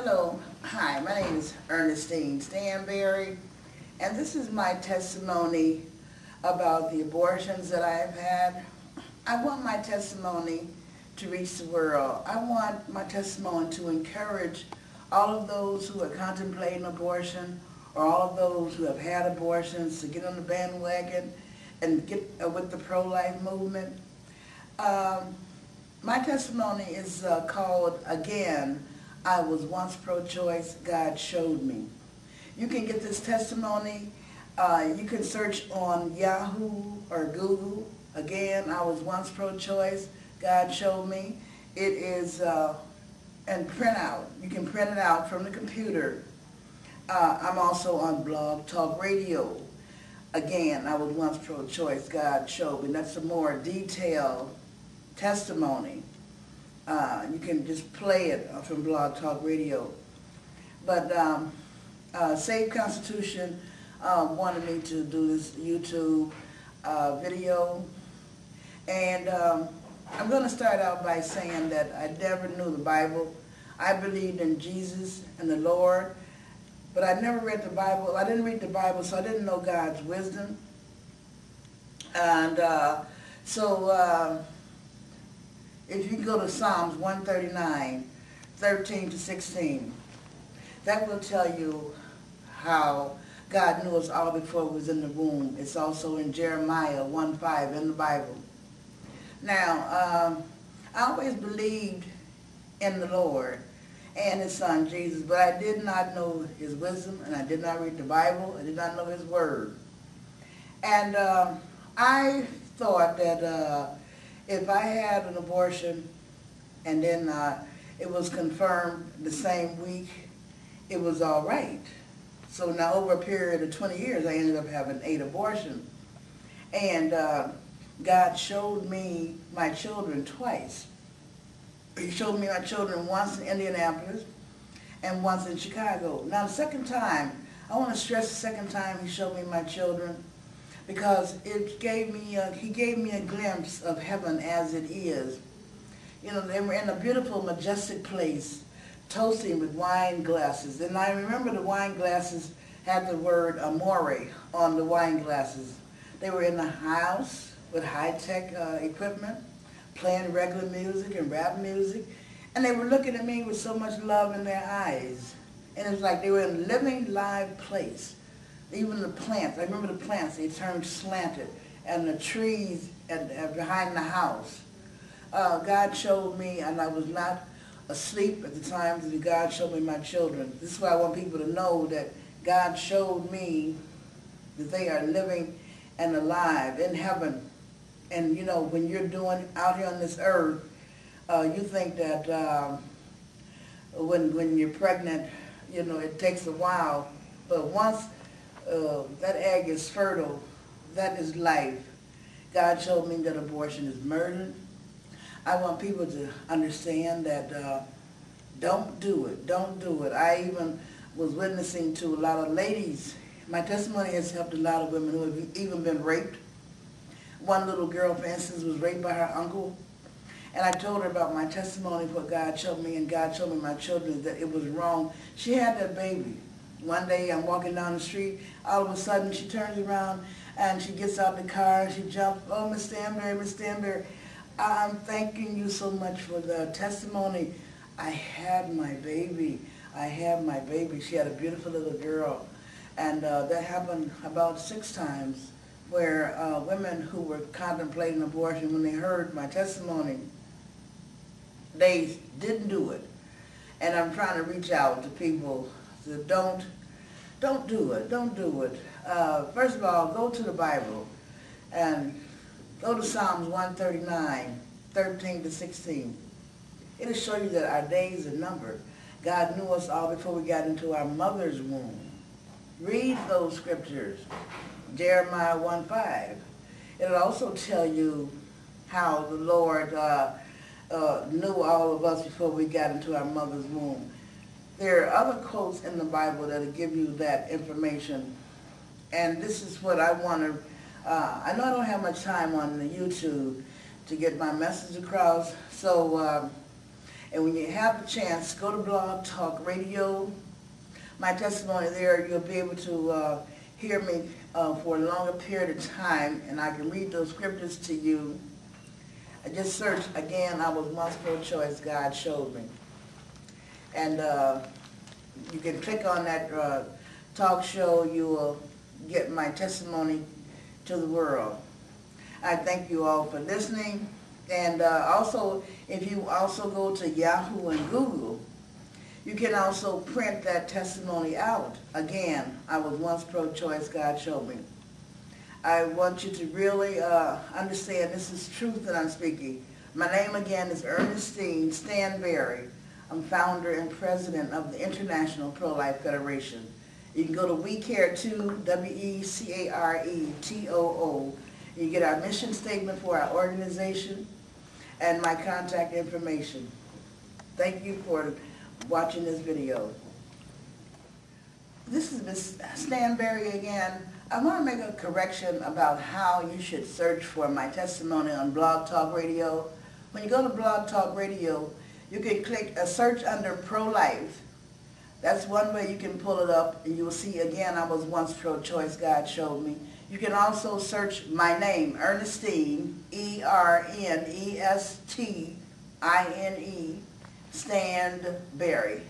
Hello, hi, my name is Ernestine Standberry, and this is my testimony about the abortions that I have had. I want my testimony to reach the world. I want my testimony to encourage all of those who are contemplating abortion or all of those who have had abortions to get on the bandwagon and get uh, with the pro-life movement. Um, my testimony is uh, called, again, I was once pro-choice, God showed me. You can get this testimony, uh, you can search on Yahoo or Google. Again, I was once pro-choice, God showed me. It is, uh, and print out. You can print it out from the computer. Uh, I'm also on Blog Talk Radio. Again, I was once pro-choice, God showed me. That's a more detailed testimony. Uh, you can just play it from Blog Talk Radio. But um, uh, Save Constitution uh, wanted me to do this YouTube uh, video. And um, I'm going to start out by saying that I never knew the Bible. I believed in Jesus and the Lord, but I never read the Bible. I didn't read the Bible, so I didn't know God's wisdom. And uh, so uh, if you go to Psalms 139, 13 to 16, that will tell you how God knew us all before we was in the womb. It's also in Jeremiah 1.5 in the Bible. Now, um, I always believed in the Lord and his son Jesus, but I did not know his wisdom and I did not read the Bible. I did not know his word. And uh, I thought that uh, if I had an abortion and then uh, it was confirmed the same week, it was all right. So now over a period of 20 years, I ended up having eight abortions. And uh, God showed me my children twice. He showed me my children once in Indianapolis and once in Chicago. Now the second time, I want to stress the second time he showed me my children because it gave me a, he gave me a glimpse of heaven as it is. You know, they were in a beautiful, majestic place, toasting with wine glasses. And I remember the wine glasses had the word amore on the wine glasses. They were in the house with high-tech uh, equipment, playing regular music and rap music. And they were looking at me with so much love in their eyes. And it was like they were in a living, live place. Even the plants, I remember the plants, they turned slanted. And the trees and, uh, behind the house. Uh, God showed me, and I was not asleep at the time that God showed me my children. This is why I want people to know that God showed me that they are living and alive in heaven. And you know, when you're doing out here on this earth, uh, you think that um, when when you're pregnant, you know, it takes a while. But once uh, that egg is fertile, that is life. God showed me that abortion is murder. I want people to understand that uh, don't do it. Don't do it. I even was witnessing to a lot of ladies. My testimony has helped a lot of women who have even been raped. One little girl, for instance, was raped by her uncle. And I told her about my testimony, what God showed me, and God showed me my children that it was wrong. She had that baby. One day I'm walking down the street, all of a sudden she turns around and she gets out the car and she jumps, oh, Miss Standberry, Miss Standberry, I'm thanking you so much for the testimony. I had my baby. I had my baby. She had a beautiful little girl. And uh, that happened about six times where uh, women who were contemplating abortion, when they heard my testimony, they didn't do it. And I'm trying to reach out to people that don't, don't do it, don't do it. Uh, first of all, go to the Bible and go to Psalms 139, 13 to 16. It'll show you that our days are numbered. God knew us all before we got into our mother's womb. Read those scriptures. Jeremiah 1.5. It'll also tell you how the Lord uh, uh, knew all of us before we got into our mother's womb. There are other quotes in the Bible that will give you that information. And this is what I want to, uh, I know I don't have much time on the YouTube to get my message across. So uh, And when you have a chance, go to Blog Talk Radio. My testimony there, you'll be able to uh, hear me uh, for a longer period of time, and I can read those scriptures to you. I just searched again. I was once pro-choice. God showed me, and uh, you can click on that uh, talk show. You will get my testimony to the world. I thank you all for listening. And uh, also, if you also go to Yahoo and Google, you can also print that testimony out. Again, I was once pro-choice, God showed me. I want you to really uh, understand this is truth that I'm speaking. My name again is Ernestine Standberry. I'm founder and president of the International Pro-Life Federation. You can go to We Care Too, W-E-C-A-R-E-T-O-O. You get our mission statement for our organization and my contact information. Thank you for watching this video. This is Ms. Standberry again. I want to make a correction about how you should search for my testimony on Blog Talk Radio. When you go to Blog Talk Radio, you can click a search under pro-life. That's one way you can pull it up and you'll see again I was once pro-choice, God showed me. You can also search my name, Ernestine, E-R-N-E-S-T-I-N-E, Standberry.